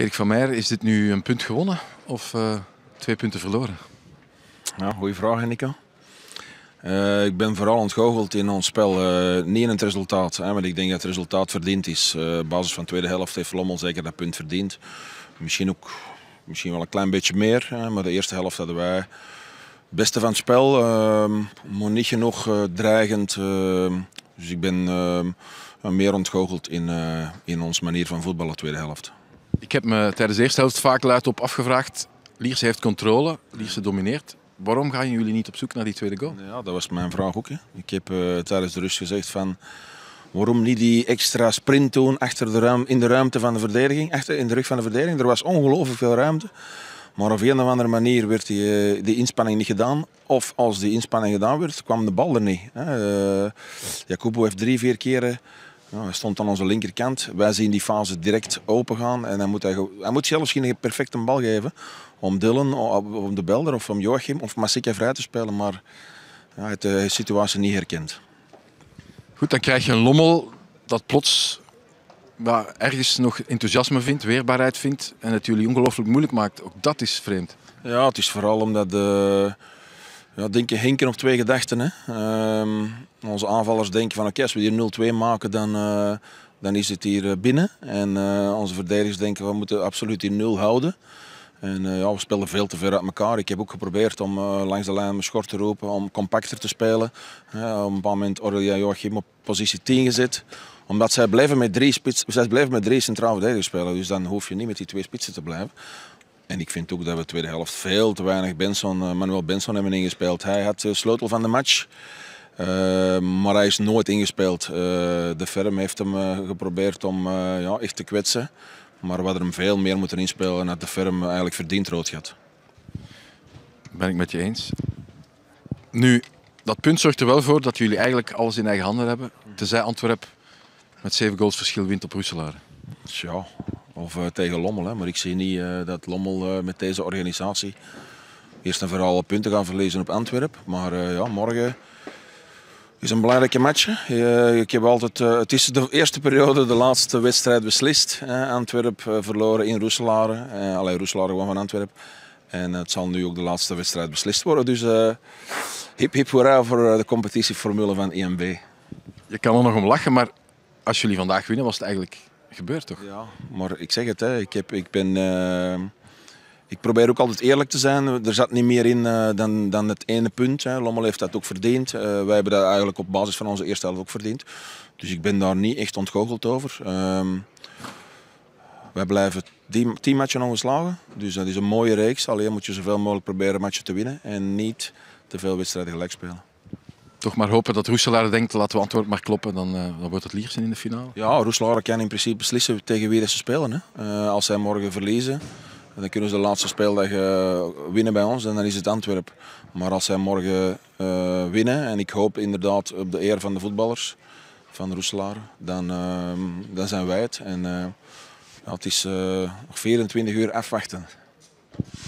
Erik van Meijer, is dit nu een punt gewonnen of uh, twee punten verloren? Ja, goeie vraag, Nico. Uh, ik ben vooral ontgoocheld in ons spel. Uh, niet in het resultaat, hè, ik denk dat het resultaat verdiend is. Op basis van de tweede helft heeft Lommel zeker dat punt verdiend. Misschien ook misschien wel een klein beetje meer, hè, maar de eerste helft hadden wij het beste van het spel. maar niet genoeg dreigend. dus ik ben meer ontgoocheld in, in onze manier van voetballen de tweede helft. Ik heb me tijdens de eerste helft vaak luid op afgevraagd. Lierse heeft controle, Lierse domineert. Waarom gaan jullie niet op zoek naar die tweede goal? Ja, dat was mijn vraag ook. Hè. Ik heb uh, tijdens de rust gezegd van... Waarom niet die extra sprint doen achter de ruim, in de ruimte van de verdediging, achter, in de rug van de verdediging? Er was ongelooflijk veel ruimte. Maar op een of andere manier werd die, uh, die inspanning niet gedaan. Of als die inspanning gedaan werd, kwam de bal er niet. Uh, Jacobo heeft drie, vier keren ja, hij stond aan onze linkerkant. Wij zien die fase direct open gaan. En hij moet, hij, hij moet zelfs geen perfecte bal geven om Dylan, om de Belder of om Joachim of Masika vrij te spelen. Maar ja, hij heeft de situatie niet herkend. Goed, dan krijg je een lommel dat plots waar ergens nog enthousiasme vindt, weerbaarheid vindt en het jullie ongelooflijk moeilijk maakt. Ook dat is vreemd. Ja, het is vooral omdat de, ja, denk je hinken op twee gedachten. Hè. Uh, onze aanvallers denken van oké, als we hier 0-2 maken, dan, uh, dan is het hier binnen. En uh, onze verdedigers denken we moeten absoluut die 0 houden. En ja, we spelen veel te ver uit elkaar. Ik heb ook geprobeerd om langs de lijn mijn schort te roepen, om compacter te spelen. op een bepaald moment Aurelia Joachim op positie 10 gezet omdat zij blijven met drie, spits, zij blijven met drie centraal verdedigers spelen. Dus dan hoef je niet met die twee spitsen te blijven. En ik vind ook dat we de tweede helft veel te weinig Benson, Manuel Benson hebben ingespeeld. Hij had de sleutel van de match. Uh, maar hij is nooit ingespeeld. Uh, de Ferm heeft hem uh, geprobeerd om ja, echt te kwetsen. Maar we hadden hem veel meer moeten inspelen en had de Ferm eigenlijk verdiend rood gehad. Ben ik met je eens. Nu, dat punt zorgt er wel voor dat jullie eigenlijk alles in eigen handen hebben. Tenzij Antwerp met 7 goals verschil wint op Roeselaar. Ja, of tegen Lommel. Hè. Maar ik zie niet dat Lommel met deze organisatie eerst en vooral punten gaan verliezen op Antwerp. Maar ja, morgen is een belangrijke match. ik heb altijd, het is de eerste periode de laatste wedstrijd beslist. Antwerp uh, verloren in Roeselare. Uh, Allee, Roeselare gewoon van Antwerp. En het zal nu ook de laatste wedstrijd beslist worden. Dus hip hip hoera voor de competitieformule van IMB. Je kan er nog om lachen, maar als jullie vandaag winnen was het eigenlijk gebeurd toch? Ja, maar ik zeg het, hè, ik, heb, ik ben ik probeer ook altijd eerlijk te zijn. Er zat niet meer in uh, dan, dan het ene punt. Hè. Lommel heeft dat ook verdiend. Uh, wij hebben dat eigenlijk op basis van onze eerste helft ook verdiend. Dus ik ben daar niet echt ontgoocheld over. Uh, wij blijven tien matchen ongeslagen. Dus dat is een mooie reeks. Alleen moet je zoveel mogelijk proberen matchen te winnen. En niet te veel wedstrijden gelijk spelen. Toch maar hopen dat Roeselaar denkt, laten we antwoord maar kloppen, dan, uh, dan wordt het Liersen in de finale. Ja, Roeselaar kan in principe beslissen tegen wie ze spelen. Hè. als zij morgen verliezen, dan kunnen ze de laatste speeldag uh, winnen bij ons en dan is het Antwerp. Maar als zij morgen winnen, en ik hoop inderdaad op de eer van de voetballers van Roeselaar, dan, uh, dan zijn wij het. En ja, het is nog 24 uur afwachten.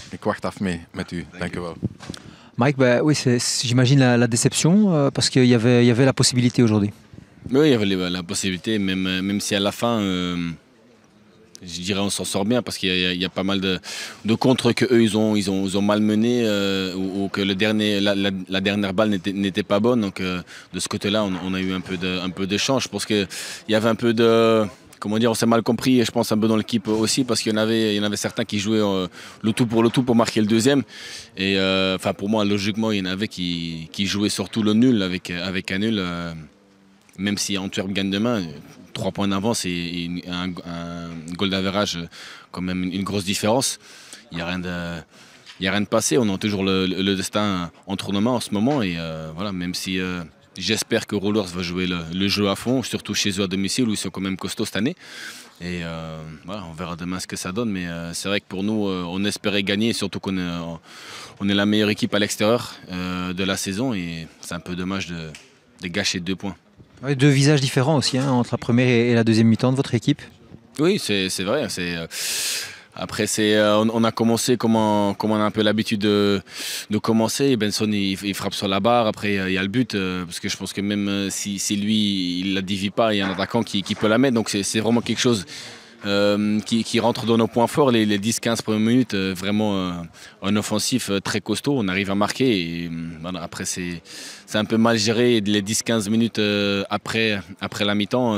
Ik wacht af mee met u. Dank, Dank u wel. Mike, bah, oui, j'imagine la, déception euh, parce qu'il y avait, y avait la possibilité aujourd'hui. Oui, il y avait la, possibilité, même, même si à la fin, euh, je dirais on s'en sort bien parce qu'il y, a pas mal de, de contres que eux ils ont ils ont, ils ont euh, ou, que le dernier la, dernière balle n'était pas bonne donc euh, de ce côté-là on, a eu un peu de un peu d'échange je pense que il y avait un peu de comment dire on s'est mal compris je pense un peu dans l'équipe aussi parce qu'il y en avait y en avait certains qui jouaient euh, le tout pour le tout pour marquer le deuxième et euh, enfin pour moi logiquement il y en avait qui, jouaient surtout le nul avec avec un nul euh, même si Antwerp gagne demain 3 points d'avance et un, goal d'average, quand même une, grosse différence. Il n'y a rien de. A rien de passé, on a toujours le, destin en tournement en ce moment et voilà, même si j'espère que Rollers va jouer le, le, jeu à fond, surtout chez eux à domicile où ils sont quand même costauds cette année. Et euh, voilà, on verra demain ce que ça donne, mais euh, c'est vrai que pour nous, euh, on espérait gagner, surtout qu'on est, on est la meilleure équipe à l'extérieur de la saison et c'est un peu dommage de, de gâcher deux points. Ouais, deux visages différents aussi hein, entre la première et la deuxième mi-temps de votre équipe. Oui, c'est vrai. C'est après, c'est euh, on, a commencé comme on, a un peu l'habitude de, commencer. Benson, il, frappe sur la barre. Après, il y a le but. Euh, parce que je pense que même si, si lui, il la divise pas, il y a un attaquant qui, peut la mettre. Donc, c'est vraiment quelque chose euh, qui, rentrent dans nos points forts les, les 10-15 premières minutes, euh, vraiment euh, un offensif euh, très costaud. On arrive à marquer après c'est un peu mal géré les 10-15 minutes euh, après, après la mi-temps.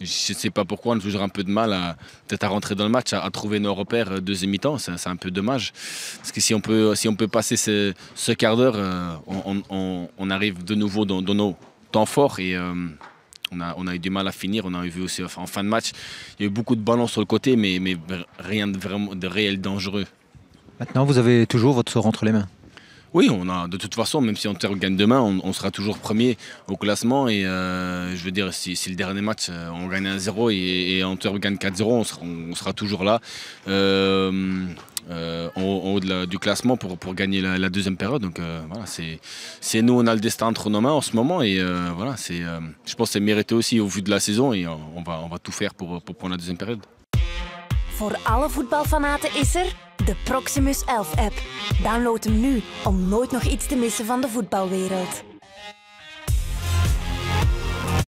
Je ne sais pas pourquoi, on a toujours un peu de mal à peut-être à rentrer dans le match, à, trouver nos repères euh, deuxième mi-temps. C'est un peu dommage. Parce que si on peut, si on peut passer ce, quart d'heure, euh, on, arrive de nouveau dans, nos temps forts et euh, on a, on a, eu du mal à finir. On a vu aussi en fin de match, il y a eu beaucoup de ballons sur le côté, mais, mais rien de, vraiment, de réel dangereux. Maintenant, vous avez toujours votre sort entre les mains. Oui, on a de toute façon, même si Antwerp gagne demain, on, on sera toujours premier au classement. Et euh, je veux dire, si, si, le dernier match, euh, on gagne 1-0 et, Antwerp gagne 4-0, on sera, on toujours là. Euh, en, haut la, du classement pour, pour gagner la, deuxième période. Donc voilà, c'est nous, on a le destin entre nos mains en ce moment et voilà, c'est je pense que c'est mérité aussi au vu de la saison et on va, on va tout faire pour, pour prendre la deuxième période. Voor alle voetbalfanaten is er de Proximus 11 app. Download hem nu om nooit nog iets te missen van de voetbalwereld.